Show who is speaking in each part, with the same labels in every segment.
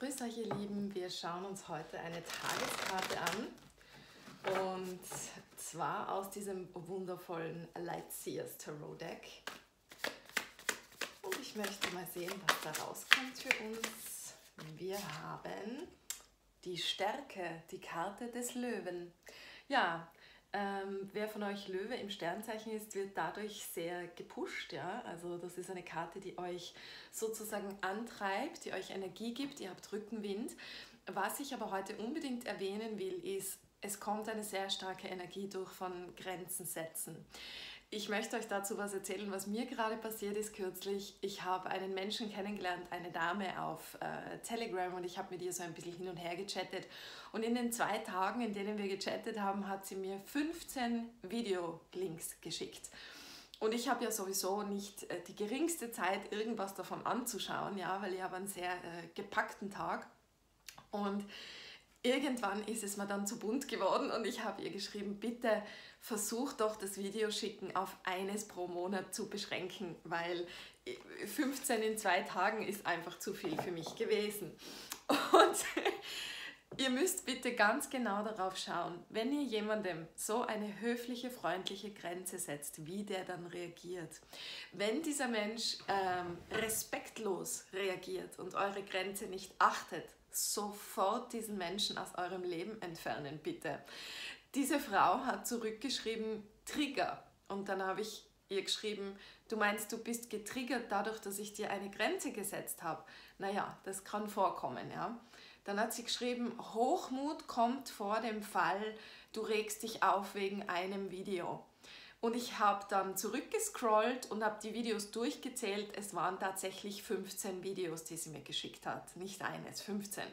Speaker 1: Grüß euch ihr Lieben, wir schauen uns heute eine Tageskarte an und zwar aus diesem wundervollen Lightseers Tarot Deck. Und ich möchte mal sehen, was da rauskommt für uns. Wir haben die Stärke, die Karte des Löwen. Ja, ähm, wer von euch Löwe im Sternzeichen ist, wird dadurch sehr gepusht. Ja? Also das ist eine Karte, die euch sozusagen antreibt, die euch Energie gibt. Ihr habt Rückenwind. Was ich aber heute unbedingt erwähnen will, ist, es kommt eine sehr starke Energie durch von Grenzen setzen. Ich möchte euch dazu was erzählen, was mir gerade passiert ist kürzlich. Ich habe einen Menschen kennengelernt, eine Dame auf äh, Telegram und ich habe mit ihr so ein bisschen hin und her gechattet. Und in den zwei Tagen, in denen wir gechattet haben, hat sie mir 15 Videolinks geschickt. Und ich habe ja sowieso nicht äh, die geringste Zeit, irgendwas davon anzuschauen, ja, weil ich habe einen sehr äh, gepackten Tag. Und irgendwann ist es mir dann zu bunt geworden und ich habe ihr geschrieben, bitte versuch doch das Videoschicken auf eines pro Monat zu beschränken, weil 15 in zwei Tagen ist einfach zu viel für mich gewesen. Und ihr müsst bitte ganz genau darauf schauen, wenn ihr jemandem so eine höfliche, freundliche Grenze setzt, wie der dann reagiert. Wenn dieser Mensch ähm, respektlos reagiert und eure Grenze nicht achtet, sofort diesen Menschen aus eurem Leben entfernen, bitte. Diese Frau hat zurückgeschrieben, Trigger. Und dann habe ich ihr geschrieben, du meinst, du bist getriggert dadurch, dass ich dir eine Grenze gesetzt habe. Naja, das kann vorkommen, ja. Dann hat sie geschrieben, Hochmut kommt vor dem Fall, du regst dich auf wegen einem Video. Und ich habe dann zurückgescrollt und habe die Videos durchgezählt. Es waren tatsächlich 15 Videos, die sie mir geschickt hat. Nicht eines, 15.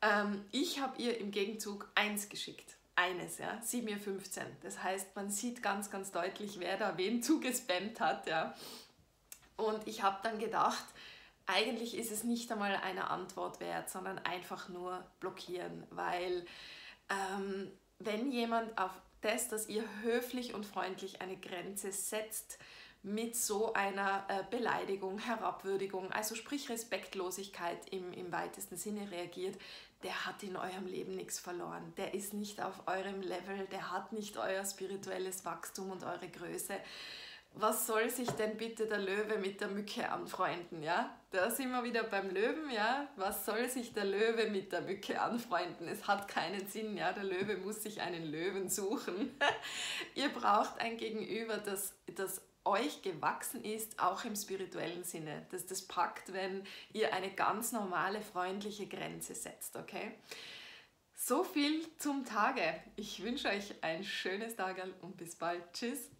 Speaker 1: Ähm, ich habe ihr im Gegenzug eins geschickt eines, ja, sie mir 15. Das heißt, man sieht ganz, ganz deutlich, wer da wen zugespammt hat, ja. Und ich habe dann gedacht, eigentlich ist es nicht einmal eine Antwort wert, sondern einfach nur blockieren, weil ähm, wenn jemand auf das, dass ihr höflich und freundlich eine Grenze setzt, mit so einer äh, Beleidigung, Herabwürdigung, also sprich Respektlosigkeit im, im weitesten Sinne reagiert, der hat in eurem Leben nichts verloren. Der ist nicht auf eurem Level, der hat nicht euer spirituelles Wachstum und eure Größe. Was soll sich denn bitte der Löwe mit der Mücke anfreunden, ja? Da sind wir wieder beim Löwen, ja? Was soll sich der Löwe mit der Mücke anfreunden? Es hat keinen Sinn, ja? Der Löwe muss sich einen Löwen suchen. Ihr braucht ein Gegenüber, das, das euch gewachsen ist, auch im spirituellen Sinne. Dass das packt, wenn ihr eine ganz normale, freundliche Grenze setzt, okay? So viel zum Tage. Ich wünsche euch ein schönes Tag und bis bald. Tschüss.